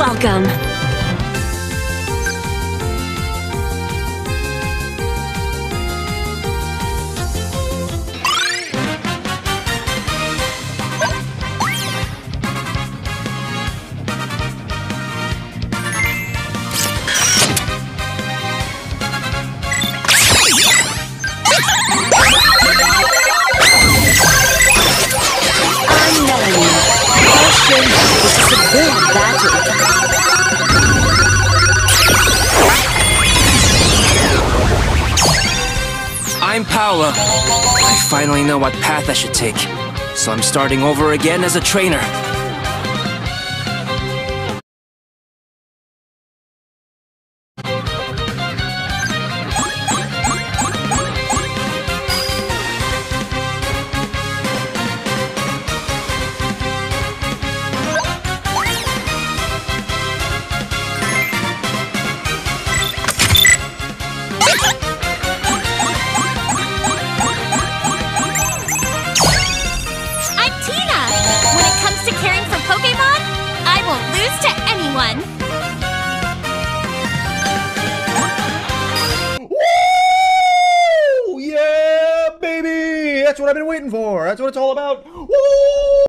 Welcome. I'm Melanie. This is a big battle. Paula. I finally know what path I should take, so I'm starting over again as a trainer. I to anyone! Woo! Yeah, baby! That's what I've been waiting for. That's what it's all about. Woo!